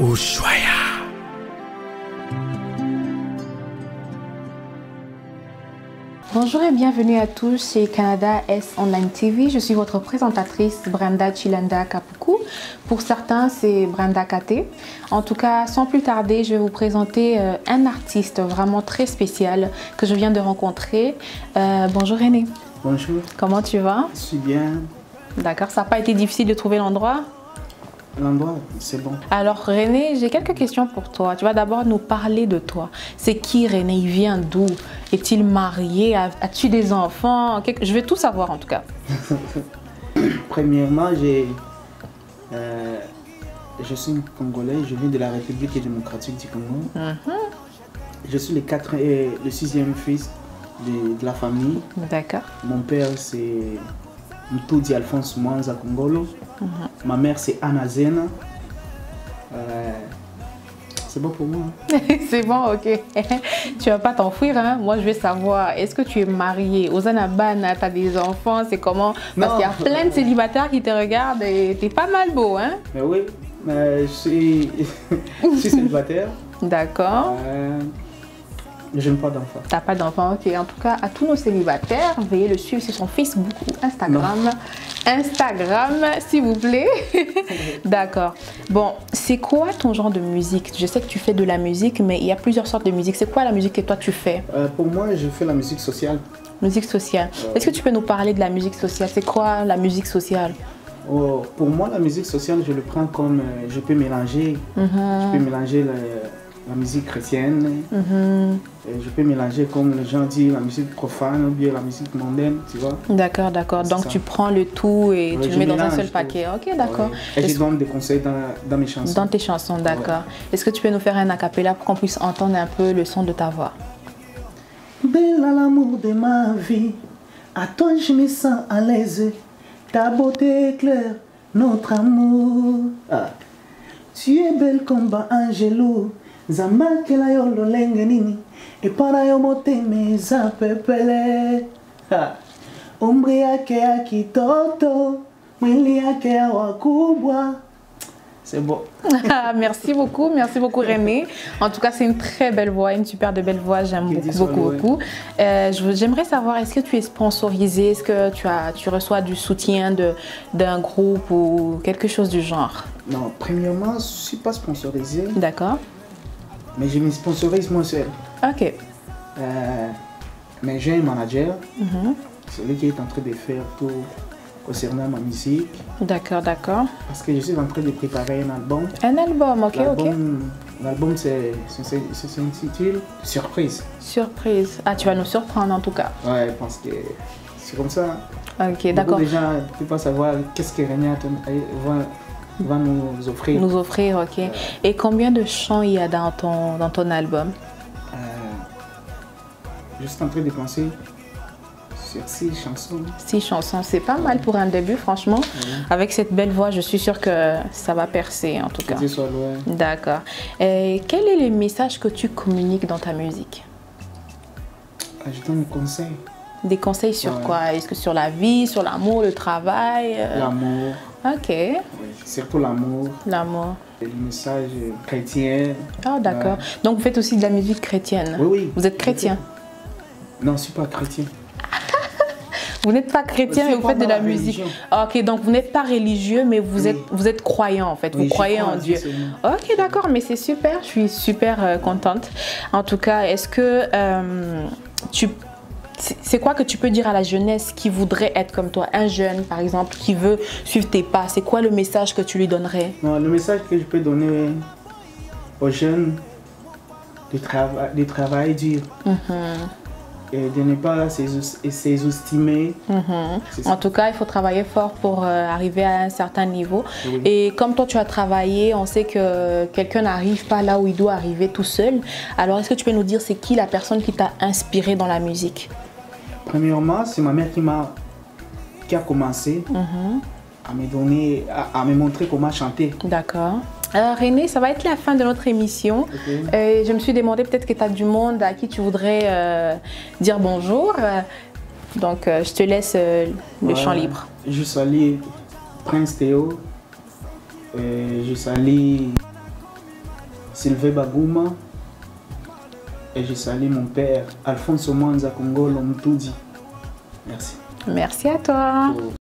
Ushuaïa. Bonjour et bienvenue à tous chez Canada S Online TV. Je suis votre présentatrice Brenda Chilanda Kapuku. Pour certains, c'est Brenda Kate. En tout cas, sans plus tarder, je vais vous présenter euh, un artiste vraiment très spécial que je viens de rencontrer. Euh, bonjour René. Bonjour, Comment tu vas? Je suis bien. D'accord, ça n'a pas été difficile de trouver l'endroit? L'endroit, c'est bon. Alors René, j'ai quelques questions pour toi. Tu vas d'abord nous parler de toi. C'est qui René? Il vient d'où? Est-il marié? As-tu des enfants? Je veux tout savoir en tout cas. Premièrement, j'ai, euh, je suis Congolais, je viens de la République démocratique du Congo. Mhm. Je suis le, quatre, et le sixième fils de, de la famille. D'accord. Mon père, c'est Mtoudi Alphonse Mwanza Congolo. Mhm. Ma mère, c'est Anna Zena. Euh, c'est bon pour moi. hein. C'est bon, ok. tu vas pas t'enfuir, hein. Moi, je veux savoir, est-ce que tu es marié Ozanabana, tu as des enfants, c'est comment? Parce qu'il y a plein de célibataires qui te regardent et t'es pas mal beau, hein Mais oui, mais je suis, je suis célibataire. D'accord. Euh, je n'ai pas d'enfant. T'as pas d'enfant, ok. En tout cas, à tous nos célibataires, veuillez le suivre sur son Facebook ou Instagram. Instagram, s'il vous plaît. D'accord. Bon, c'est quoi ton genre de musique? Je sais que tu fais de la musique, mais il y a plusieurs sortes de musique. C'est quoi la musique que toi tu fais? Euh, pour moi, je fais la musique sociale. Musique sociale. Est-ce que tu peux nous parler de la musique sociale? C'est quoi la musique sociale? Oh, pour moi, la musique sociale, je le prends comme euh, je peux mélanger. Je peux mélanger le- la musique chrétienne. Mhm. et je peux mélanger, comme les gens disent, la musique profane ou bien la musique mondaine, tu vois. D'accord, d'accord. Donc ça. tu prends le tout et Ouais, tu le mets dans un seul paquet. Ok, d'accord. Ouais. Et je donne des conseils dans, dans mes chansons. Dans tes chansons, d'accord. Est-ce que tu peux nous faire un acapella pour qu'on puisse entendre un peu le son de ta voix? Belle à l'amour de ma vie, à toi je me sens à l'aise. Ta beauté éclaire notre amour. Ah. Tu es belle comme ba angelo, yo lolenge nini, epana yo motema eza pepele. Umri yake ya kitoto, mwili yake ya wakubwa. C'est bon. Ah, Merci beaucoup, merci beaucoup René. En tout cas, c'est une très belle voix, une super de belle voix. J'aime beaucoup, beaucoup, beaucoup. Euh, J'aimerais savoir, est-ce que tu es sponsorisé? Est-ce que tu, as, tu reçois du soutien de- d'un groupe ou quelque chose du genre? Non, premièrement, je ne suis pas sponsorisé, D'accord. Mais je me sponsorise moi seul. Ok. Euh, mais j'ai un manager, Mhm. celui qui est en train de faire tout concernant ma musique, D'accord, d'accord. parce que je suis en train de préparer un album. Un album, ok, ok. L'album, s'intitule Surprise. Surprise. Ah, tu vas nous surprendre en tout cas. Ouais, parce que c'est comme ça. Ok, d'accord. gens ne peuvent pas savoir qu'est-ce que René Aton- va, va nous offrir. Nous offrir, ok. Et combien de chants il y a dans ton, dans ton album? Euh, je suis en train de penser sur six chansons. Six chansons, c'est pas mal pour un début, franchement. Avec cette belle voix, je suis sûre que ça va percer en tout cas. D'accord. Et quel est le message que tu communiques dans ta musique? Ah, Je donne des conseils. Des conseils sur Ouais. quoi? Est-ce que sur la vie, sur l'amour, le travail euh, L'amour, Ok, oui, surtout l'amour, l'amour. et le message chrétien. Ah, d'accord. Donc vous faites aussi de la musique chrétienne? Oui, oui. Vous êtes chrétien? Non, je ne suis pas chrétien. Vous n'êtes pas chrétien, mais vous faites de la la musique. Ok, donc vous n'êtes pas religieux, mais vous, Oui. êtes, vous êtes croyant en fait. Oui, vous croyez en Dieu. Ok, d'accord, mais c'est super. Je suis super euh, contente. En tout cas, est-ce que euh, tu. C'est- quoi que tu peux dire à la jeunesse qui voudrait être comme toi? Un jeune, par exemple, qui veut suivre tes pas. C'est quoi le message que tu lui donnerais? Non, le message que je peux donner aux jeunes, de, trava de travail dur. Et de ne pas s'estimer. C'est ça. En tout cas, il faut travailler fort pour euh, arriver à un certain niveau. Oui. Et comme toi, tu as travaillé, on sait que quelqu'un n'arrive pas là où il doit arriver tout seul. Alors, est-ce que tu peux nous dire c'est qui la personne qui t'a inspiré dans la musique? Premièrement, c'est ma mère qui m'a qui a commencé à me donner, à, à me montrer comment chanter. D'accord. Alors René, ça va être la fin de notre émission. Euh, je me suis demandé peut-être que tu as du monde à qui tu voudrais euh, dire bonjour. Euh, Donc euh, je te laisse le champ libre. Je salue Prince Théo. Je salue Sylvain Bagouma. Et je salue mon père, Alphonse Mwanza Kongolo Mtoudi. Merci. Merci à toi.